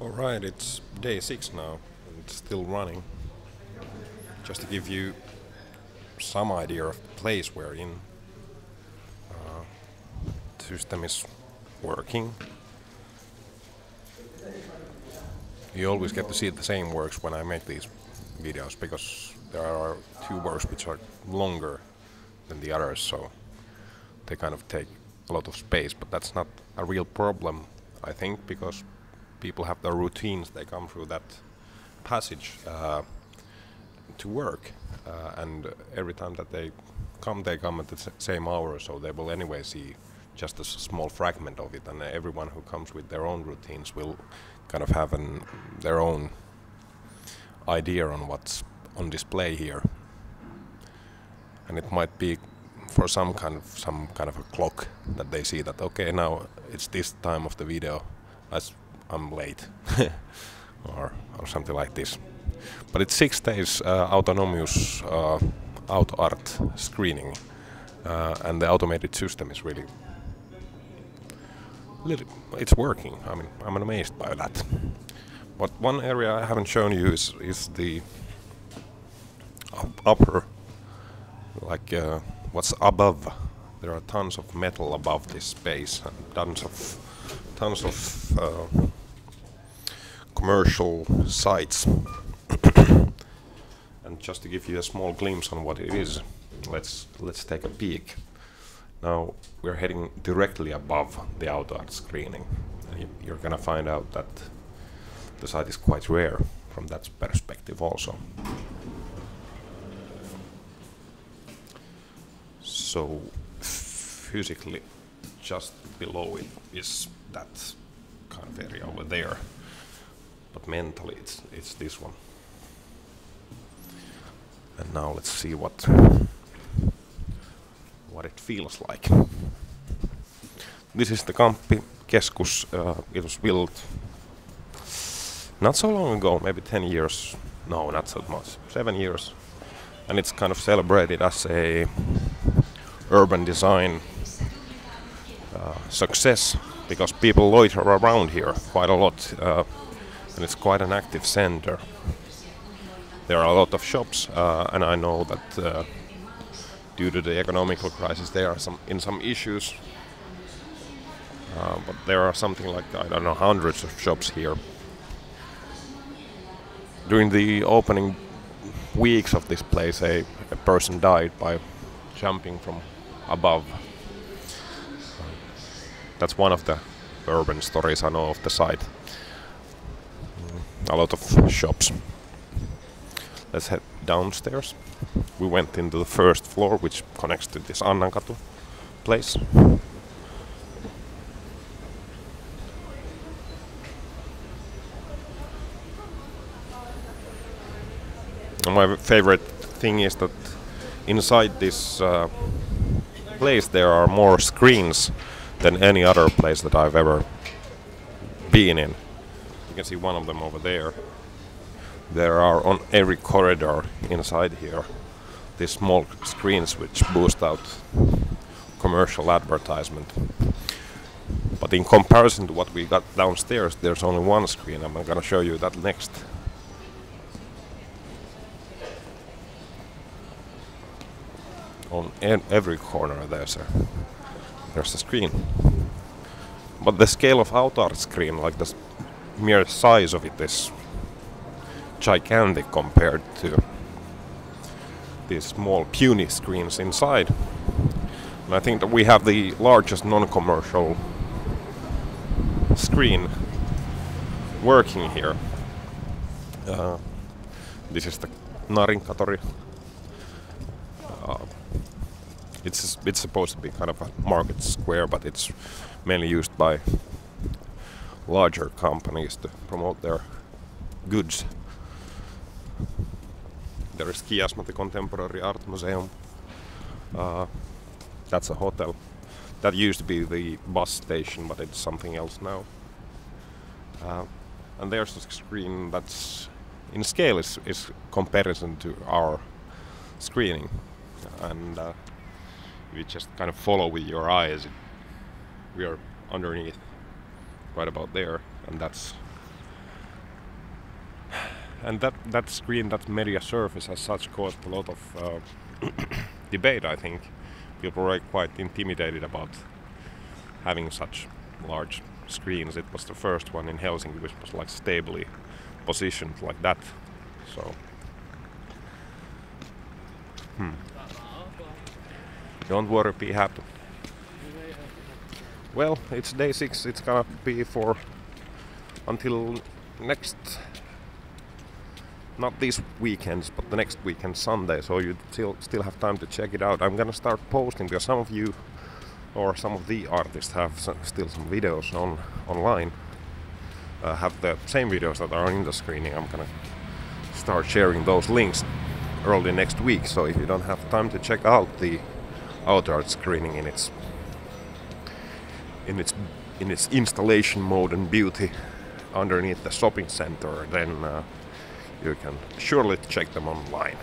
Alright, it's day six now. It's still running. Just to give you some idea of the place we're in. Uh, the system is working. You always get to see the same works when I make these videos because there are two works which are longer than the others, so they kind of take a lot of space. But that's not a real problem, I think, because people have their routines. They come through that passage uh, to work, uh, and every time that they come, they come at the same hour, so they will anyway see just a small fragment of it. And everyone who comes with their own routines will kind of have an, their own idea on what's on display here. And it might be for some kind of some kind of a clock that they see that okay now it's this time of the video as I'm late or or something like this. But it's six days uh, autonomous uh, auto art screening, uh, and the automated system is really, really it's working. I mean, I'm amazed by that. But one area I haven't shown you is is the upper, like uh, what's above. There are tons of metal above this space and tons of tons of uh, commercial sites. and just to give you a small glimpse on what it is, let's let's take a peek. Now we're heading directly above the auto art screening. You're gonna find out that the site is quite rare from that perspective also. So physically just below it is that kind of area over there. But mentally it's it's this one. And now let's see what what it feels like. This is the Kamppi Keskus. Uh, it was built not so long ago, maybe 10 years. No, not so much. Seven years. And it's kind of celebrated as a urban design uh, success because people loiter around here quite a lot. Uh, and it's quite an active center. There are a lot of shops, uh, and I know that uh, due to the economical crisis, there are some in some issues. Uh, but there are something like I don't know hundreds of shops here. During the opening weeks of this place, a, a person died by jumping from above. That's one of the urban stories I know of the site. A lot of shops. Let's head downstairs. We went into the first floor, which connects to this Annankatu place. And my favorite thing is that inside this uh, place there are more screens than any other place that I've ever been in. Can see one of them over there. There are on every corridor inside here these small screens which boost out commercial advertisement. But in comparison to what we got downstairs, there's only one screen. I'm gonna show you that next. On every corner there's a there's a screen. But the scale of outdoor screen, like the s- mere size of it, is gigantic compared to these small puny screens inside. And I think that we have the largest non-commercial screen working here. Uh, this is the Narinkatori. Uh, it's it's supposed to be kind of a market square, but it's mainly used by larger companies to promote their goods. There is Kiasma the Contemporary Art Museum. Uh, that's a hotel. That used to be the bus station, but it's something else now. Uh, and there's a screen that's in scale is, is comparison to our screening, and uh, you just kind of follow with your eyes. We are underneath, right about there, and that's and that that screen, that media surface, as such, caused a lot of uh, debate. I think people were quite intimidated about having such large screens. It was the first one in Helsinki which was like stably positioned like that. So, hmm. Don't worry, be happy. Well, it's day six. It's gonna be for until next, not these weekends, but the next weekend, Sunday. So you still still have time to check it out. I'm gonna start posting because some of you or some of the artists have some, still some videos on online. Uh, have the same videos that are in the screening. I'm gonna start sharing those links early next week. So if you don't have time to check out the art screening in its in its in its installation mode and beauty underneath the shopping center, then uh, you can surely check them online.